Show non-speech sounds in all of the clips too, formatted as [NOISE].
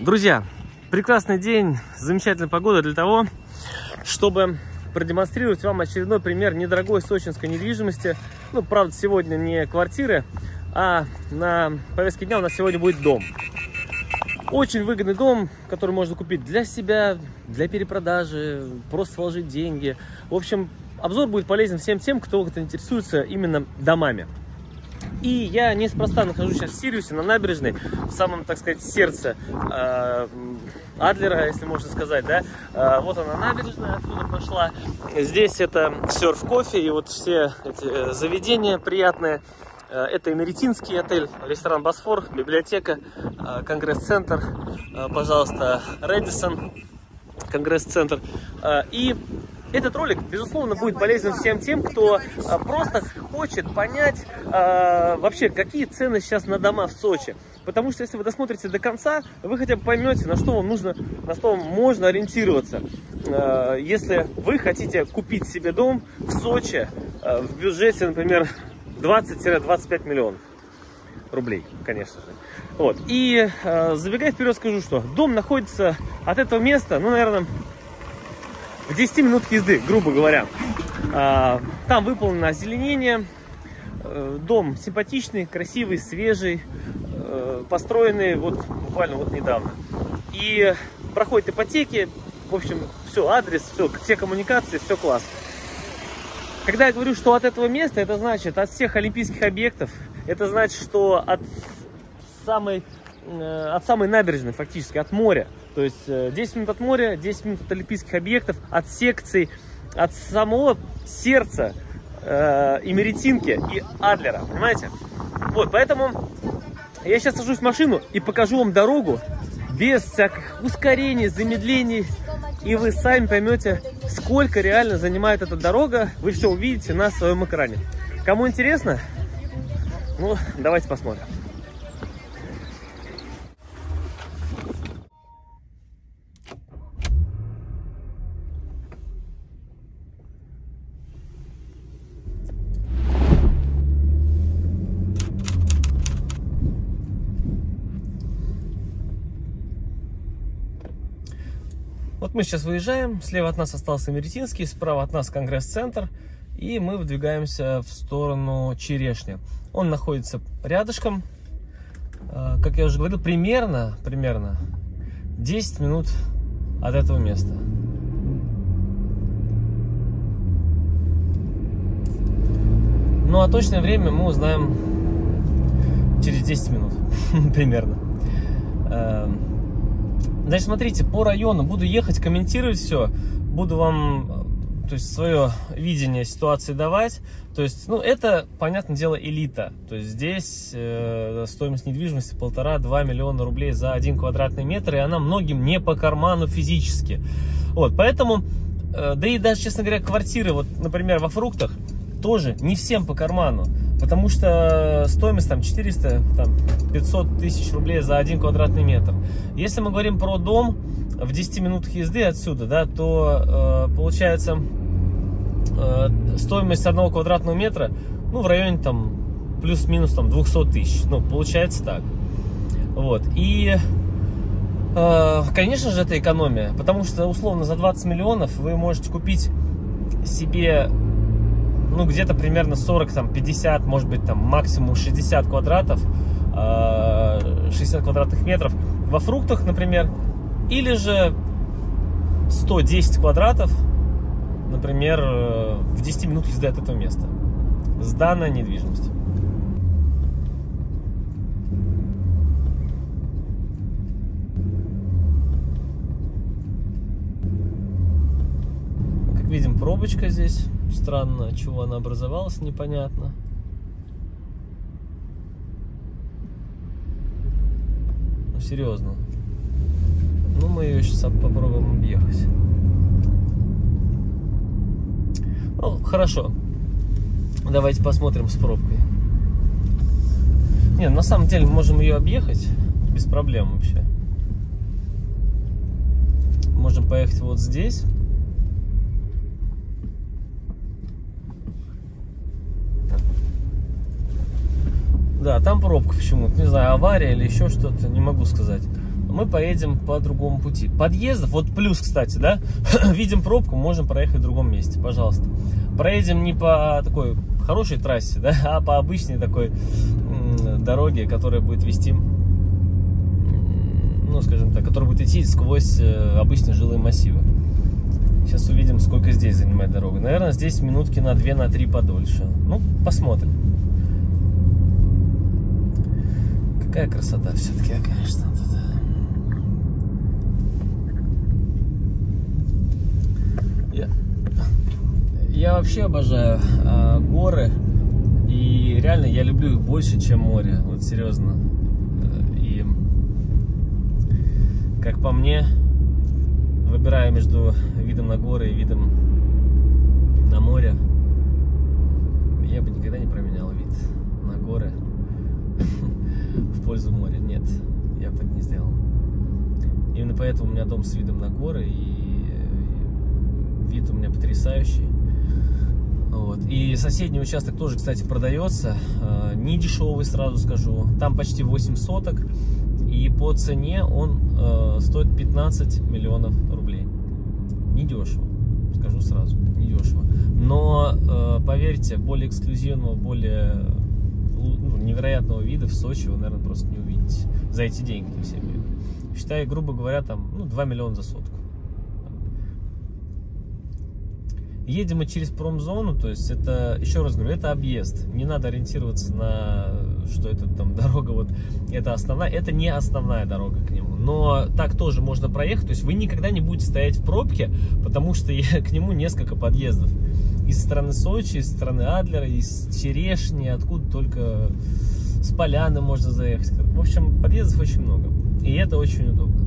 Друзья, прекрасный день, замечательная погода для того, чтобы продемонстрировать вам очередной пример недорогой сочинской недвижимости. Ну, правда, сегодня не квартиры, а на повестке дня у нас сегодня будет дом. Очень выгодный дом, который можно купить для себя, для перепродажи, просто вложить деньги. В общем, обзор будет полезен всем тем, кто интересуется именно домами. И я неспроста нахожусь сейчас в Сириусе, на набережной, в самом, так сказать, сердце э, Адлера, если можно сказать, да. Э, вот она набережная, отсюда пошла. Здесь это серф-кофе и вот все эти э, заведения приятные. Э, это Эмеретинский отель, ресторан Босфор, библиотека, э, конгресс-центр, пожалуйста, Редисон, конгресс-центр. И этот ролик, безусловно, будет полезен всем тем, кто а, просто хочет понять а, вообще, какие цены сейчас на дома в Сочи. Потому что если вы досмотрите до конца, вы хотя бы поймете, на что вам нужно, на что вам можно ориентироваться. А, если вы хотите купить себе дом в Сочи в бюджете, например, 20-25 миллионов рублей, конечно же. Вот. И забегая вперед, скажу, что дом находится от этого места, ну, наверное, в 10 минутах езды, грубо говоря. А, там выполнено озеленение. Э, дом симпатичный, красивый, свежий, э, построенный вот буквально вот недавно. И проходят ипотеки, в общем, все, адрес, все, все коммуникации, все классно. Когда я говорю, что от этого места, это значит от всех олимпийских объектов, это значит, что от самой, э, от самой набережной фактически, от моря, то есть 10 э, минут от моря, 10 минут от олимпийских объектов, от секций, от самого сердца э, Имеретинки и Адлера, понимаете? Вот, поэтому я сейчас сажусь в машину и покажу вам дорогу без всяких ускорений, замедлений, и вы сами поймете, сколько реально занимает эта дорога, вы все увидите на своем экране. Кому интересно? Ну, давайте посмотрим. Мы сейчас выезжаем, слева от нас остался Меретинский, справа от нас Конгресс-центр, и мы выдвигаемся в сторону Черешня. Он находится рядышком, а, как я уже говорил, примерно, примерно 10 минут от этого места. Ну а точное время мы узнаем через 10 минут [LAUGHS] примерно. Значит, смотрите, по району буду ехать, комментировать все, буду вам то есть свое видение ситуации давать. То есть, ну, это, понятное дело, элита. То есть здесь э, стоимость недвижимости полтора-два миллиона рублей за один квадратный метр, и она многим не по карману физически. Вот, поэтому, э, да и даже, честно говоря, квартиры, вот, например, во фруктах, тоже не всем по карману. Потому что стоимость там 400, там, 500 тысяч рублей за один квадратный метр. Если мы говорим про дом в 10 минутах езды отсюда, да, то э, получается э, стоимость одного квадратного метра ну, в районе там плюс-минус там 200 тысяч. Ну, получается так. Вот. И, э, конечно же, это экономия. Потому что, условно, за 20 миллионов вы можете купить себе ну, где-то примерно 40, там, 50, может быть, там, максимум 60 квадратов, 60 а, квадратных метров во фруктах, например, или же 110 квадратов, например, в 10 минут езды от этого места. Сданная недвижимость. Как видим, пробочка здесь. Странно, чего она образовалась, непонятно. Ну, серьезно. Ну, мы ее сейчас попробуем объехать. Ну, хорошо. Давайте посмотрим с пробкой. Не, на самом деле мы можем ее объехать без проблем вообще. Можем поехать вот здесь. Да, там пробка почему-то. Не знаю, авария или еще что-то, не могу сказать. мы поедем по другому пути. Подъездов, вот плюс, кстати, да, [CLEARS THROAT] видим пробку, можем проехать в другом месте, пожалуйста. Проедем не по такой хорошей трассе, да, а по обычной такой дороге, которая будет вести, ну, скажем так, которая будет идти сквозь э, обычные жилые массивы. Сейчас увидим, сколько здесь занимает дорога. Наверное, здесь минутки на 2, на 3 подольше. Ну, посмотрим. Какая красота все-таки, а, конечно. Я, я вообще обожаю э, горы. И реально я люблю их больше, чем море. Вот серьезно. И как по мне, выбирая между видом на горы и видом на море, я бы никогда не променял вид на горы [LAUGHS] в пользу моря. Нет, я бы так не сделал. Именно поэтому у меня дом с видом на горы, и вид у меня потрясающий. Вот. И соседний участок тоже, кстати, продается. А, не дешевый, сразу скажу. Там почти 8 соток. И по цене он э, стоит 15 миллионов рублей. Не дешево, скажу сразу, не дешево. Но э, поверьте, более эксклюзивного, более ну, невероятного вида в Сочи вы, наверное, просто не увидите. За эти деньги, то есть грубо говоря, там ну, 2 миллиона за сотку. Едем мы через промзону, то есть это, еще раз говорю, это объезд. Не надо ориентироваться на, что это там [LAUGHS] дорога, вот это основная. Это не основная дорога к нему. Но так тоже можно проехать, то есть вы никогда не будете стоять в пробке, потому что [LAUGHS] к нему несколько подъездов. Из стороны Сочи, из стороны Адлера, из Черешни, откуда только с Поляны можно заехать. В общем, подъездов очень много. И это очень удобно.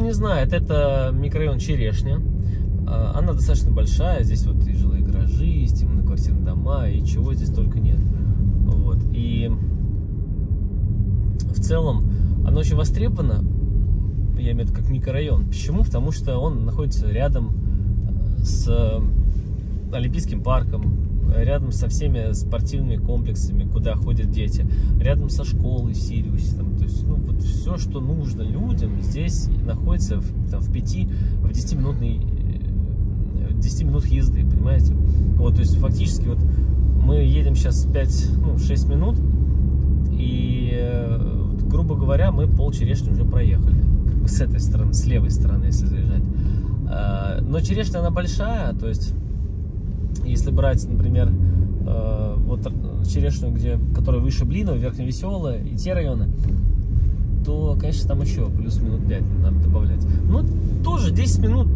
Не знает, это микрорайон Черешня. А, она достаточно большая. Здесь вот и жилые гаражи, и многоквартирные дома, и чего здесь только нет. Вот. И в целом она очень востребована, я имею в виду как микрорайон. Почему? Потому что он находится рядом с Олимпийским парком, рядом со всеми спортивными комплексами, куда ходят дети, рядом со школой в Сириусе. Там, то есть, ну, вот все, что нужно людям, здесь находится в, там, в 5, в 10 минутной 10 минут езды, понимаете? Вот, то есть фактически вот мы едем сейчас 5, ну, 6 минут, и, вот, грубо говоря, мы пол черешни уже проехали. Как бы с этой стороны, с левой стороны, если заезжать. А, но черешня, она большая, то есть если брать, например, э, вот черешню, где, которая выше Блинова, Верхневеселая и те районы, то, конечно, там еще плюс минут 5 надо добавлять. Но тоже 10 минут,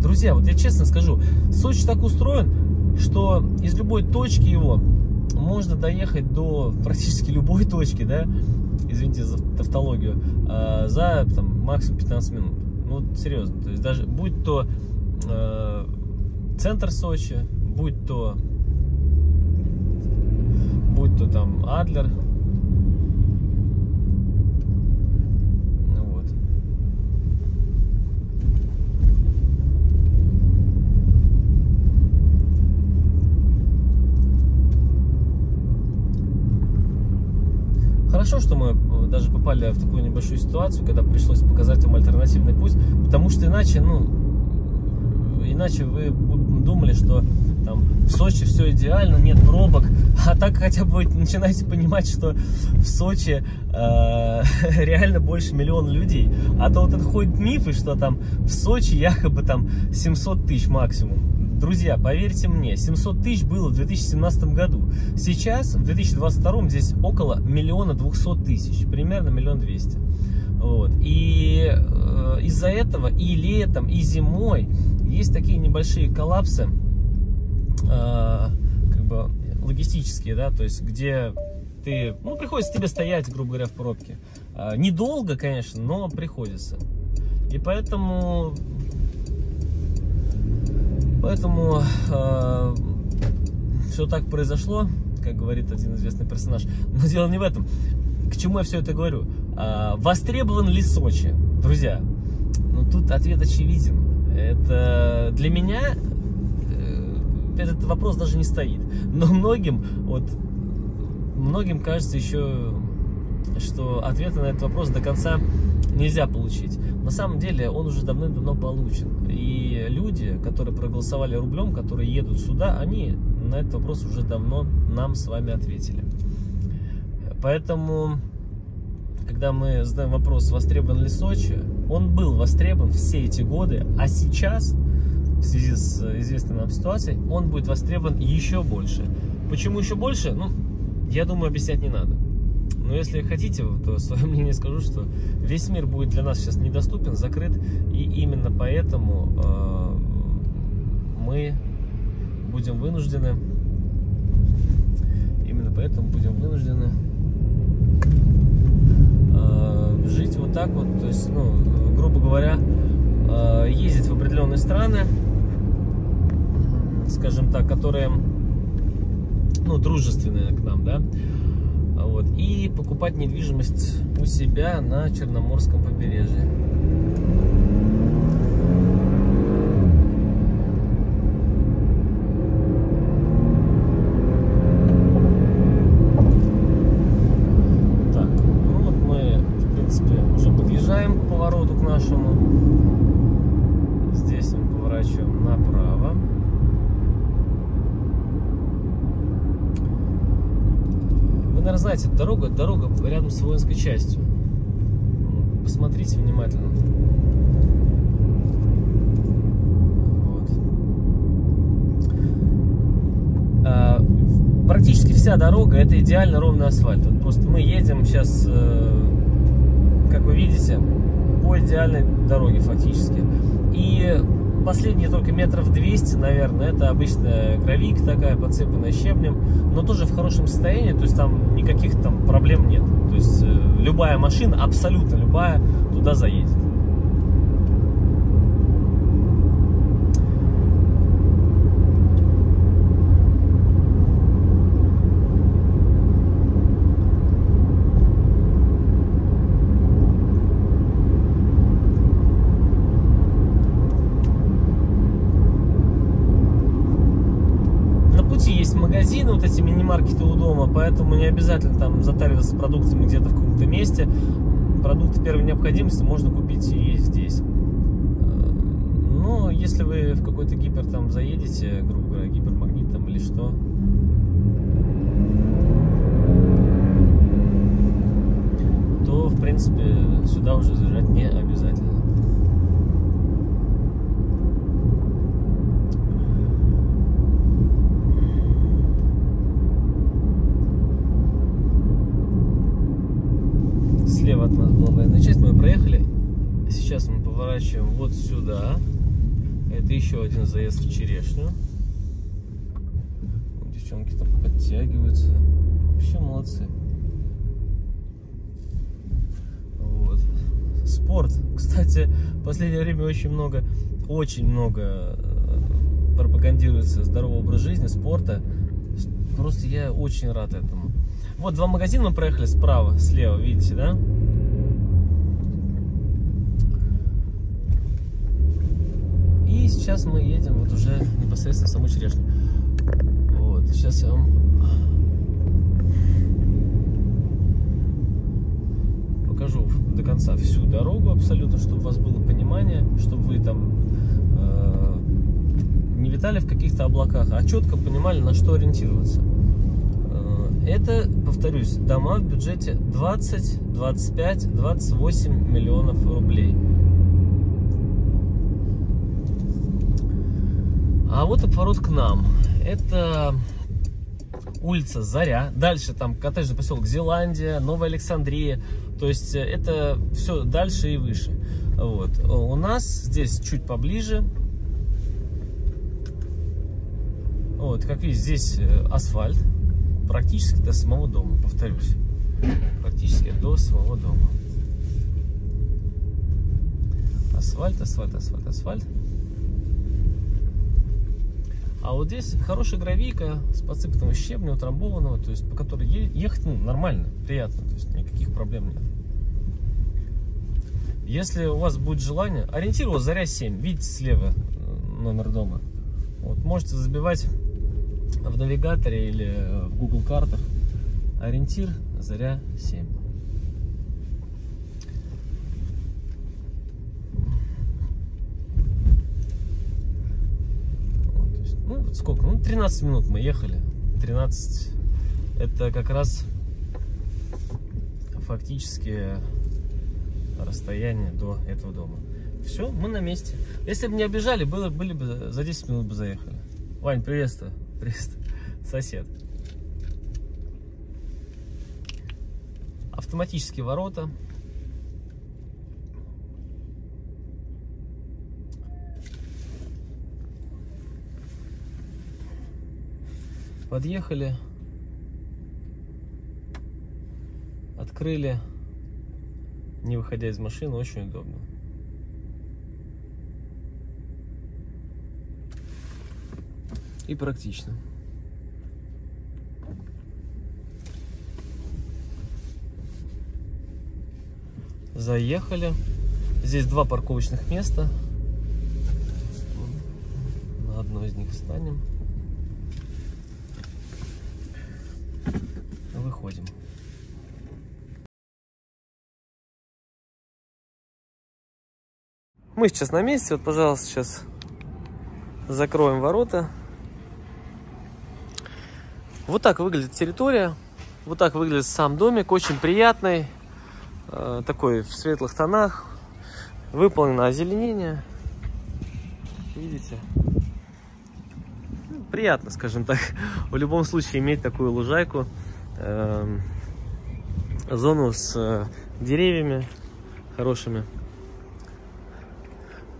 друзья, вот я честно скажу, Сочи так устроен, что из любой точки его можно доехать до практически любой точки, да, извините за тавтологию, э, за там, максимум 15 минут. Ну, серьезно, то есть даже будь то э, центр Сочи, будь то будь то там Адлер. Ну вот. Хорошо, что мы э, даже попали в такую небольшую ситуацию, когда пришлось показать вам альтернативный путь, потому что иначе, ну, иначе вы думали, что там в Сочи все идеально, нет пробок, [LAUGHS] а так хотя бы начинаете понимать, что в Сочи э, [LAUGHS] реально больше миллиона людей. А то вот это ходит мифы, что там в Сочи якобы там 700 тысяч максимум. Друзья, поверьте мне, 700 тысяч было в 2017 году. Сейчас, в 2022 здесь около миллиона двухсот тысяч, примерно миллион двести. Вот. И э, из-за этого и летом, и зимой есть такие небольшие коллапсы, э, как бы логистические, да, то есть где ты, ну, приходится тебе стоять, грубо говоря, в пробке. Э, недолго, конечно, но приходится. И поэтому, поэтому э, все так произошло. как говорит один известный персонаж. Но дело не в этом. К чему я все это говорю? А, востребован ли Сочи? Друзья, ну тут ответ очевиден. Это для меня э, этот вопрос даже не стоит. Но многим, вот, многим кажется еще, что ответа на этот вопрос до конца нельзя получить. На самом деле он уже давным-давно получен. И люди, которые проголосовали рублем, которые едут сюда, они на этот вопрос уже давно нам с вами ответили. Поэтому, когда мы задаем вопрос, востребован ли Сочи, он был востребован все эти годы, а сейчас, в связи с известной нам ситуацией, он будет востребован еще больше. Почему еще больше? Ну, я думаю, объяснять не надо. Но если хотите, то [LAUGHS] свое мнение скажу, что весь мир будет для нас сейчас недоступен, закрыт, и именно поэтому э, мы будем вынуждены, именно поэтому будем вынуждены э, жить вот так вот, то есть, ну, грубо говоря, э, ездить в определенные страны, скажем так, которые, ну, дружественные к нам, да, вот, и покупать недвижимость у себя на Черноморском побережье. Так, ну вот мы, в принципе, уже подъезжаем к повороту к нашему. Здесь мы направо. наверное, знаете, дорога, дорога рядом с воинской частью. Посмотрите внимательно. Вот. А, практически вся дорога это идеально ровный асфальт. Вот просто мы едем сейчас, э, как вы видите, по идеальной дороге фактически. И последние только метров 200, наверное, это обычная гравик такая, подсыпанная щебнем, но тоже в хорошем состоянии, то есть там никаких там проблем нет. То есть э, любая машина, абсолютно любая, туда заедет. Мини-маркеты у дома, поэтому не обязательно там затариваться продуктами где-то в каком-то месте. Продукты первой необходимости можно купить и здесь. Э, но если вы в какой-то гипер там заедете, грубо говоря, гипермагнит там или что, то в принципе сюда уже заезжать не обязательно. слева от нас была военная часть, мы проехали. Сейчас мы поворачиваем вот сюда. Это еще один заезд в черешню. Девчонки там подтягиваются. Вообще молодцы. Вот. Спорт. Кстати, в последнее время очень много, очень много э, пропагандируется здоровый образ жизни, спорта. Просто я очень рад этому. Вот два магазина мы проехали справа, слева, видите, да? И сейчас мы едем вот уже непосредственно в саму черешню. Вот, сейчас я вам покажу до конца всю дорогу абсолютно, чтобы у вас было понимание, чтобы вы там э, не витали в каких-то облаках, а четко понимали, на что ориентироваться. Э, это, повторюсь, дома в бюджете 20, 25, 28 миллионов рублей. А вот и поворот к нам. Это улица Заря. Дальше там коттеджный поселок Зеландия, Новая Александрия. То есть э, это все дальше и выше. Вот. У нас здесь чуть поближе. Вот, как видите, здесь э, асфальт. Практически до самого дома, повторюсь. Практически до самого дома. Асфальт, асфальт, асфальт, асфальт. А вот здесь хорошая гравийка с подсыпанного щебня, утрамбованного, то есть по которой ехать ну, нормально, приятно, то есть никаких проблем нет. Если у вас будет желание, ориентир вас Заря 7, видите слева э, номер дома. Вот, можете забивать в навигаторе или в Google картах ориентир Заря 7. Ну, сколько? Ну, 13 минут мы ехали. 13. Это как раз фактически расстояние до этого дома. Все, мы на месте. Если бы не обижали, было, были бы за 10 минут бы заехали. Вань, приветствую. [LAUGHS] Приветствую. Сосед. Автоматические ворота. Подъехали. Открыли. Не выходя из машины, очень удобно. И практично. Заехали. Здесь два парковочных места. На одно из них встанем. Выходим. Мы сейчас на месте. Вот, пожалуйста, сейчас закроем ворота. Вот так выглядит территория. Вот так выглядит сам домик. Очень приятный. Э, такой в светлых тонах. Выполнено озеленение. Видите? Ну, приятно, скажем так. [LAUGHS] В любом случае иметь такую лужайку. Эм, зону с э, деревьями хорошими.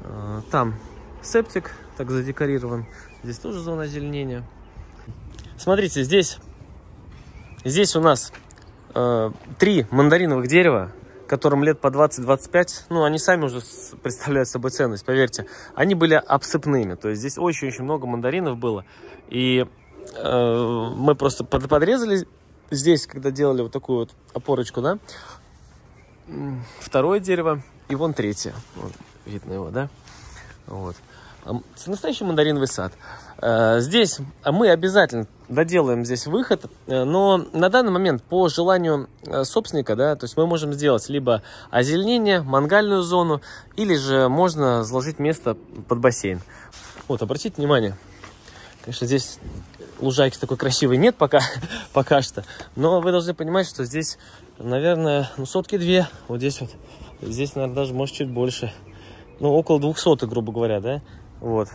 Э, там септик так задекорирован. Здесь тоже зона озеленения. Смотрите, здесь, здесь у нас э, три мандариновых дерева которым лет по 20-25, ну, они сами уже представляют собой ценность, поверьте. Они были обсыпными, то есть здесь очень-очень много мандаринов было. И э, мы просто под, подрезали здесь, когда делали вот такую вот опорочку, да, второе дерево и вон третье. Вот, видно его, да? Вот. Настоящий мандариновый сад. Э, здесь мы обязательно доделаем здесь выход, э, но на данный момент по желанию э, собственника, да, то есть мы можем сделать либо озеленение, мангальную зону, или же можно заложить место под бассейн. Вот, обратите внимание, конечно, здесь лужайки такой красивой нет пока, [LAUGHS] пока что, но вы должны понимать, что здесь, наверное, ну, сотки две, вот здесь вот, здесь, наверное, даже может чуть больше, ну, около двухсотых, грубо говоря, да, вот.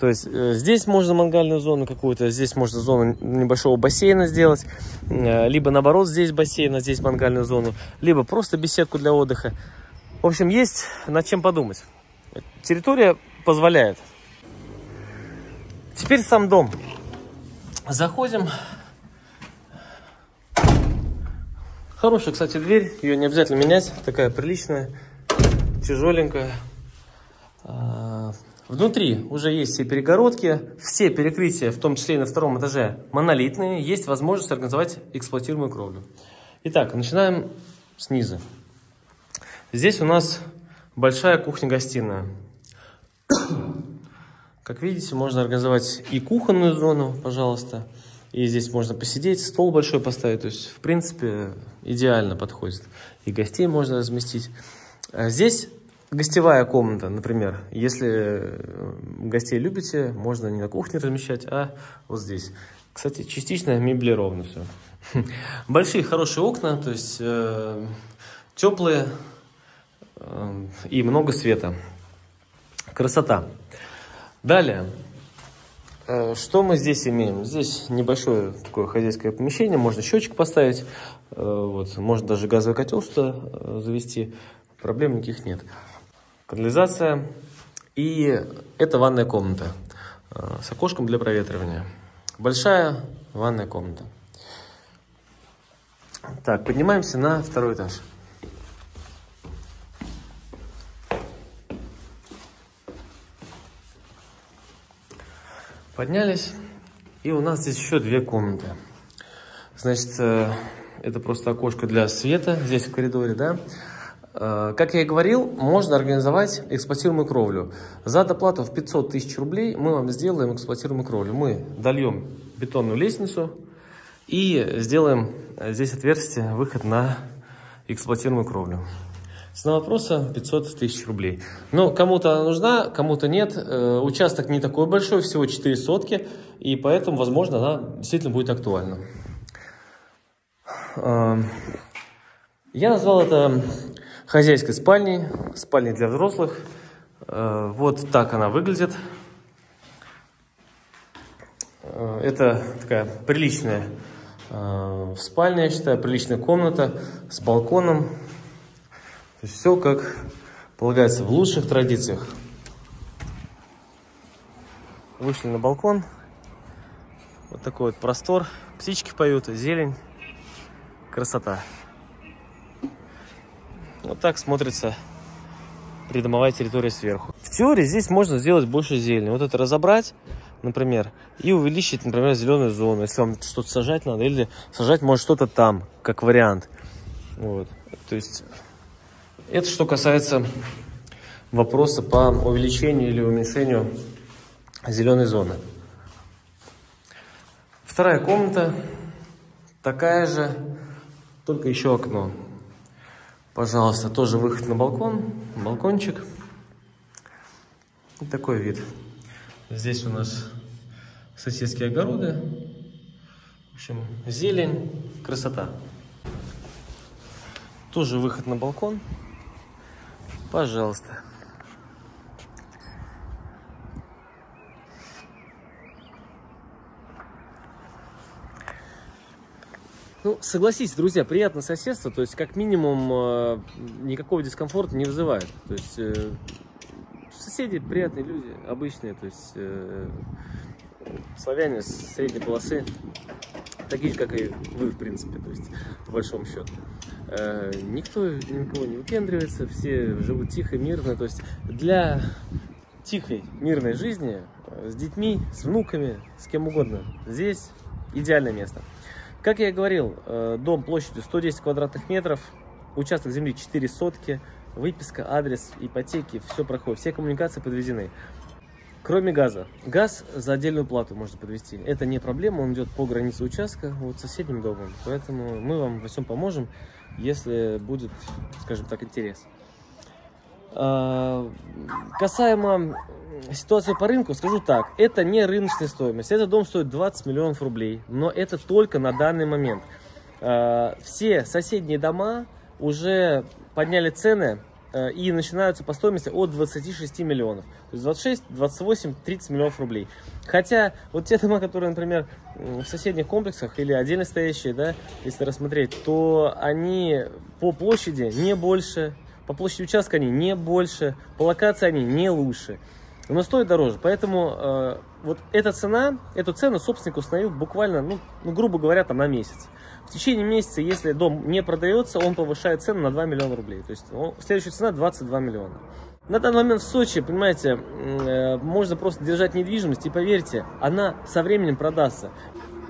То есть э, здесь можно мангальную зону какую-то, здесь можно зону небольшого бассейна сделать, э, либо наоборот здесь бассейн, а здесь мангальную зону, либо просто беседку для отдыха. В общем, есть над чем подумать. Территория позволяет. Теперь сам дом. Заходим. Хорошая, кстати, дверь. Ее не обязательно менять. Такая приличная, тяжеленькая. А, внутри уже есть все перегородки, все перекрытия, в том числе и на втором этаже, монолитные. Есть возможность организовать эксплуатируемую кровлю. Итак, начинаем снизу. Здесь у нас большая кухня-гостиная. Как видите, можно организовать и кухонную зону, пожалуйста. И здесь можно посидеть, стол большой поставить. То есть, в принципе, идеально подходит. И гостей можно разместить. А здесь Гостевая комната, например. Если э, гостей любите, можно не на кухне размещать, а вот здесь. Кстати, частично меблировано все. [LAUGHS] Большие хорошие окна, то есть э, теплые э, и много света. Красота. Далее, э, что мы здесь имеем? Здесь небольшое такое хозяйское помещение, можно счетчик поставить, э, вот, можно даже газовый котел сюда э, завести, проблем никаких нет канализация. И это ванная комната с окошком для проветривания. Большая ванная комната. Так, поднимаемся на второй этаж. Поднялись, и у нас здесь еще две комнаты. Значит, э, это просто окошко для света здесь в коридоре, да. Э, как я и говорил, можно организовать эксплуатируемую кровлю. За доплату в 500 тысяч рублей мы вам сделаем эксплуатируемую кровлю. Мы дольем бетонную лестницу и сделаем здесь отверстие, выход на эксплуатируемую кровлю. Цена вопроса 500 тысяч рублей. Но кому-то она нужна, кому-то нет. Э, участок не такой большой, всего 4 сотки, и поэтому, возможно, она действительно будет актуальна. Э, я назвал это хозяйской спальней, спальней для взрослых. Э, вот так она выглядит. Это такая приличная спальня, я считаю, приличная комната с балконом, все как полагается в лучших традициях. Вышли на балкон. Вот такой вот простор. Птички поют, зелень. Красота. Вот так смотрится придомовая территория сверху. В теории здесь можно сделать больше зелени. Вот это разобрать, например, и увеличить, например, зеленую зону. Если вам что-то сажать надо, или сажать может что-то там, как вариант. Вот. То есть это что касается вопроса по увеличению или уменьшению зеленой зоны. Вторая комната такая же, только еще окно. Пожалуйста, тоже выход на балкон, балкончик. Вот такой вид. Здесь у нас соседские огороды. В общем, зелень, красота. Тоже выход на балкон. Пожалуйста. Ну, согласитесь, друзья, приятное соседство, то есть как минимум э, никакого дискомфорта не вызывает. То есть э, соседи приятные люди, обычные, то есть э, славяне средней полосы, такие же, как и вы, в принципе, то есть по большому счету. Э, никто никого не выпендривается, все живут тихо, мирно. То есть для тихой, мирной жизни э, с детьми, с внуками, с кем угодно, здесь идеальное место. Как я и говорил, э, дом площадью 110 квадратных метров, участок земли 4 сотки, выписка, адрес, ипотеки, все проходит, все коммуникации подведены. Кроме газа. Газ за отдельную плату можно подвести. Это не проблема, он идет по границе участка, вот соседним домом. Поэтому мы вам во всем поможем если будет, скажем так, интерес. А, касаемо ситуации по рынку, скажу так, это не рыночная стоимость. Этот дом стоит 20 миллионов рублей, но это только на данный момент. А, все соседние дома уже подняли цены и начинаются по стоимости от 26 миллионов. То есть 26, 28, 30 миллионов рублей. Хотя вот те дома, которые, например, в соседних комплексах или отдельно стоящие, да, если рассмотреть, то они по площади не больше, по площади участка они не больше, по локации они не лучше. Но стоит дороже. Поэтому э, вот эта цена, эту цену собственник установил буквально, ну, ну, грубо говоря, там на месяц. В течение месяца, если дом не продается, он повышает цену на 2 миллиона рублей. То есть он, следующая цена 22 миллиона. На данный момент в Сочи, понимаете, э, можно просто держать недвижимость, и поверьте, она со временем продастся.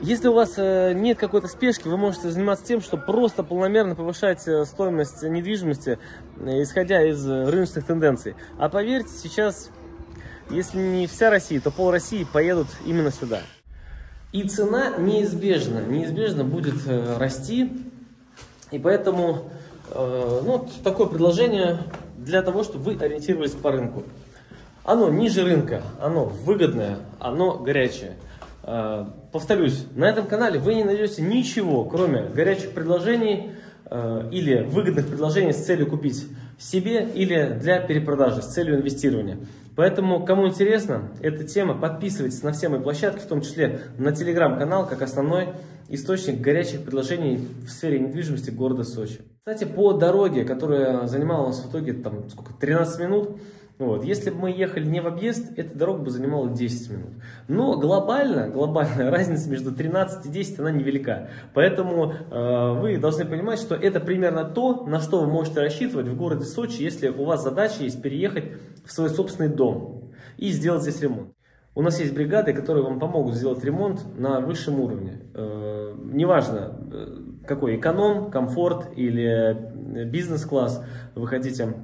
Если у вас э, нет какой-то спешки, вы можете заниматься тем, что просто полномерно повышать э, стоимость недвижимости, исходя из рыночных тенденций. А поверьте, сейчас, если не вся Россия, то пол России поедут именно сюда. И цена неизбежно, неизбежно будет э, расти. И поэтому э, ну, такое предложение для того, чтобы вы ориентировались по рынку. Оно ниже рынка, оно выгодное, оно горячее. Э, повторюсь, на этом канале вы не найдете ничего, кроме горячих предложений или выгодных предложений с целью купить себе или для перепродажи с целью инвестирования. Поэтому, кому интересна эта тема, подписывайтесь на все мои площадки, в том числе на телеграм-канал, как основной источник горячих предложений в сфере недвижимости города Сочи. Кстати, по дороге, которая занимала нас в итоге там, сколько, 13 минут, вот. Если бы мы ехали не в объезд, эта дорога бы занимала 10 минут. Но глобально, глобально [LAUGHS] разница между 13 и 10 она невелика. Поэтому э, вы должны понимать, что это примерно то, на что вы можете рассчитывать в городе Сочи, если у вас задача есть переехать в свой собственный дом и сделать здесь ремонт. У нас есть бригады, которые вам помогут сделать ремонт на высшем уровне. Э, неважно, э, какой эконом, комфорт или бизнес-класс вы хотите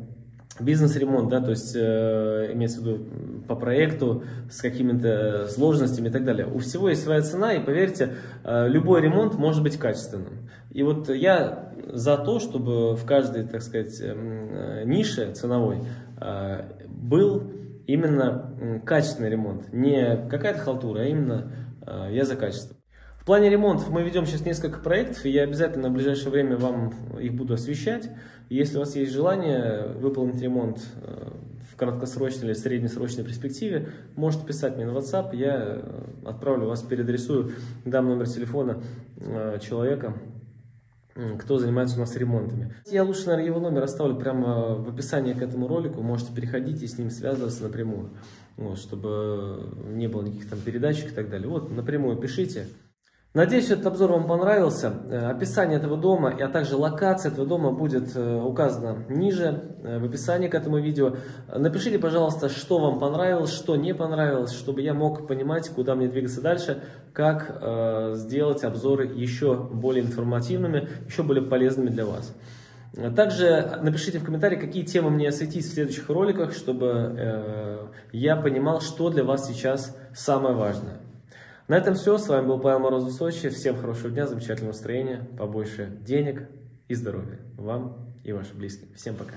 бизнес-ремонт, да, то есть э, имеется в виду по проекту с какими-то сложностями и так далее. У всего есть своя цена, и поверьте, э, любой ремонт может быть качественным. И вот я за то, чтобы в каждой, так сказать, э, нише ценовой э, был именно качественный ремонт. Не какая-то халтура, а именно э, я за качество. В плане ремонтов мы ведем сейчас несколько проектов, и я обязательно в ближайшее время вам их буду освещать. Если у вас есть желание выполнить ремонт э, в краткосрочной или среднесрочной перспективе, можете писать мне на WhatsApp, я э, отправлю вас, переадресую, дам номер телефона э, человека, кто занимается у нас ремонтами. Я лучше, наверное, его номер оставлю прямо в описании к этому ролику, можете переходить и с ним связываться напрямую, вот, чтобы не было никаких там передачек и так далее. Вот, напрямую пишите. Надеюсь, этот обзор вам понравился. Э, описание этого дома, а также локация этого дома будет э, указана ниже э, в описании к этому видео. Напишите, пожалуйста, что вам понравилось, что не понравилось, чтобы я мог понимать, куда мне двигаться дальше, как э, сделать обзоры еще более информативными, еще более полезными для вас. Также напишите в комментарии, какие темы мне осветить в следующих роликах, чтобы э, я понимал, что для вас сейчас самое важное. На этом все. С вами был Павел Морозов Сочи. Всем хорошего дня, замечательного настроения, побольше денег и здоровья вам и вашим близким. Всем пока.